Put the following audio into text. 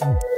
you